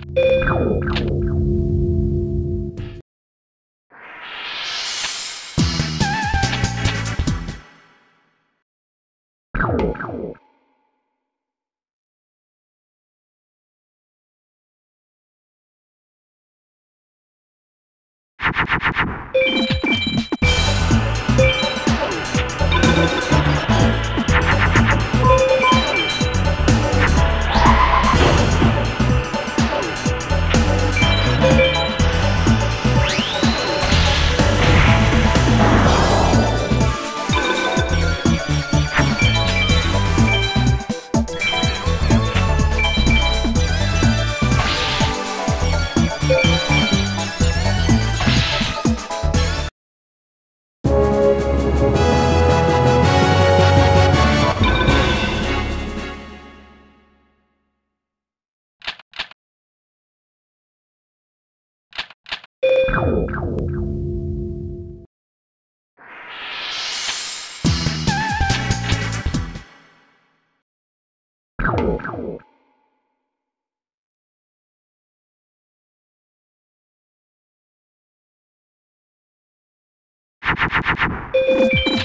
Thank you. you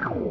Thank you.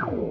Thank you.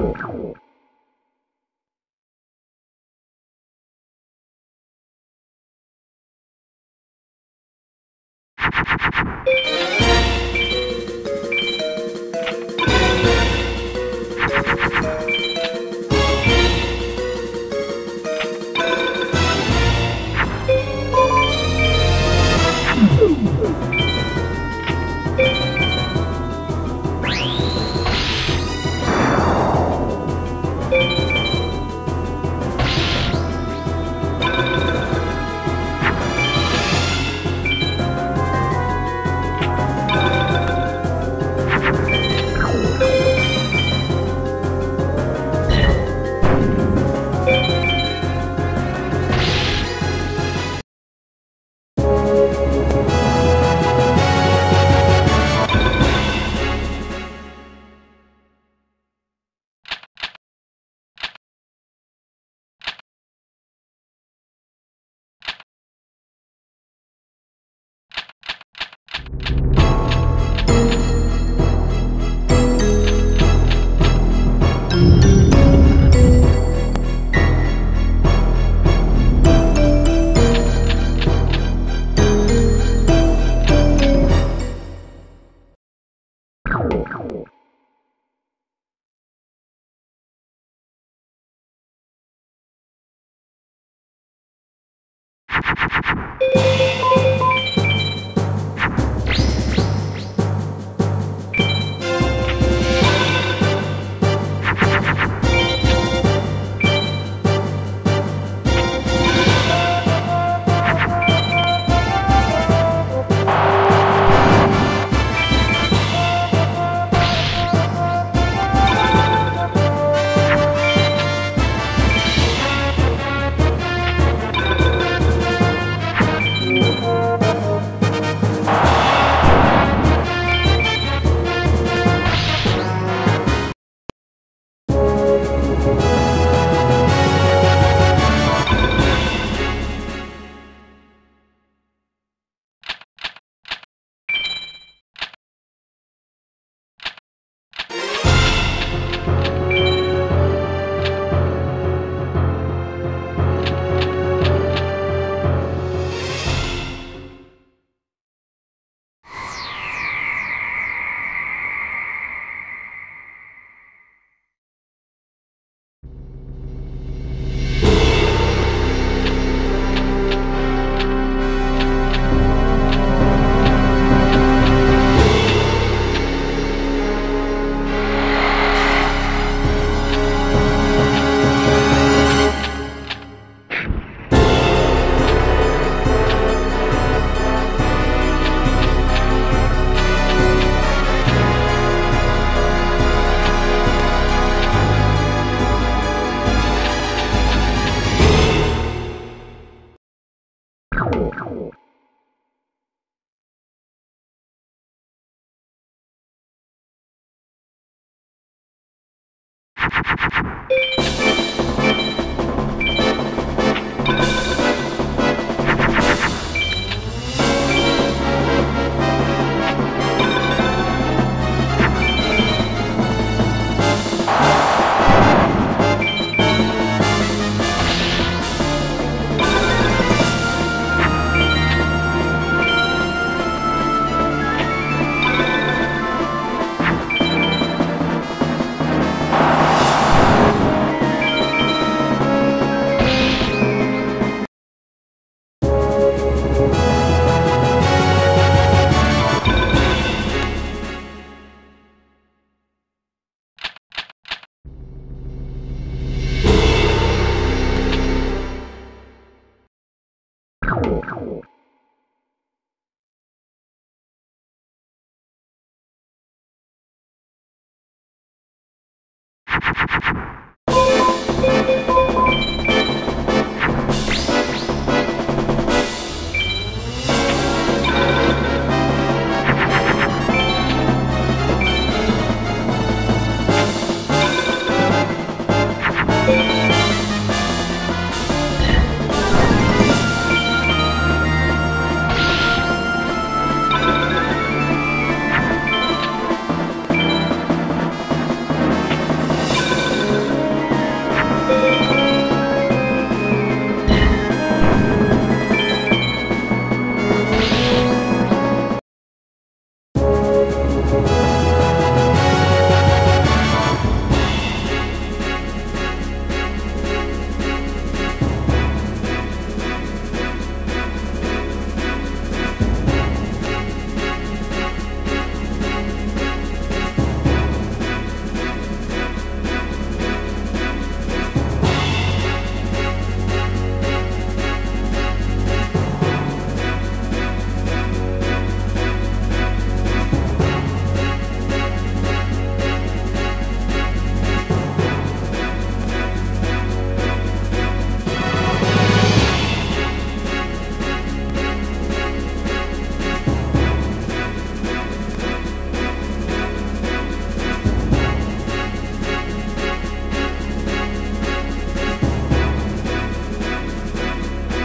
어.